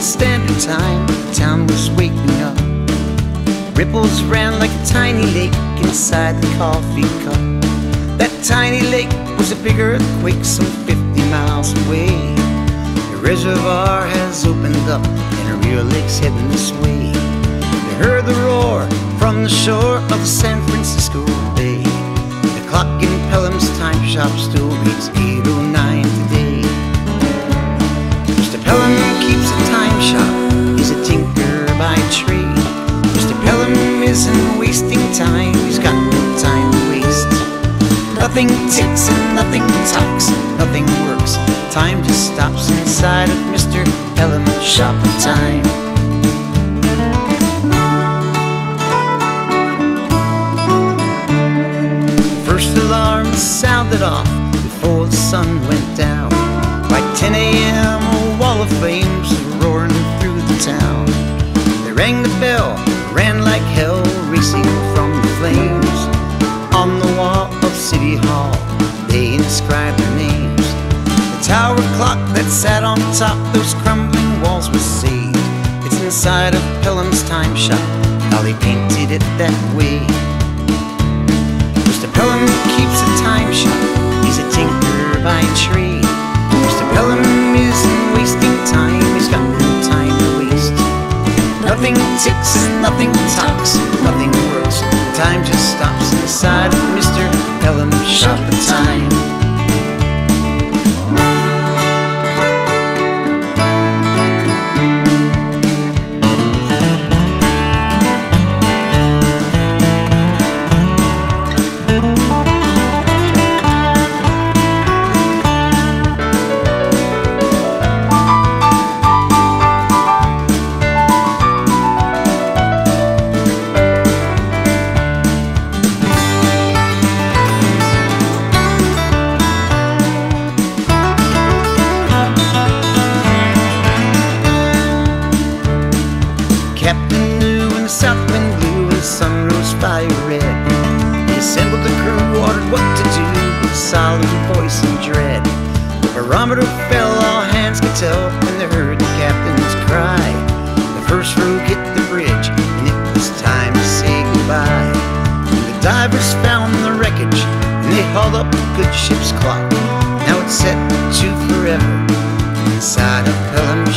Standard Time, the town was waking up. Ripples ran like a tiny lake inside the coffee cup. That tiny lake was a big earthquake some 50 miles away. The reservoir has opened up and a real lake's heading this way. They heard the roar from the shore of the San Francisco Bay. The clock in Pellom's time shop still reads 809 time, he's got no time to waste. Nothing ticks and nothing talks, nothing works. Time just stops inside of Mr. Pellom's shop of time. First alarm sounded off before the sun went down. By 10 a.m., a wall of flames roaring through the town. They rang the bell, ran like hell, racing clock that sat on top those crumbling walls was saved. It's inside of Pellom's time shop, how painted it that way. Mr. Pellom keeps a time shop. He's a tinker by trade. Mr. Pellom isn't wasting time. He's got no time to waste. Nothing ticks and nothing talks. Nothing works. Time just stops inside of Mr. Pellom's shop of time. Captain knew when the south wind blew and the sun rose fire red. He assembled the crew, ordered what to do with solemn voice and dread. The barometer fell, all hands could tell, and they heard the captain's cry. The first rogue hit the bridge, and it was time to say goodbye. And the divers found the wreckage, and they hauled up the good ship's clock. Now it's set to forever inside of shop.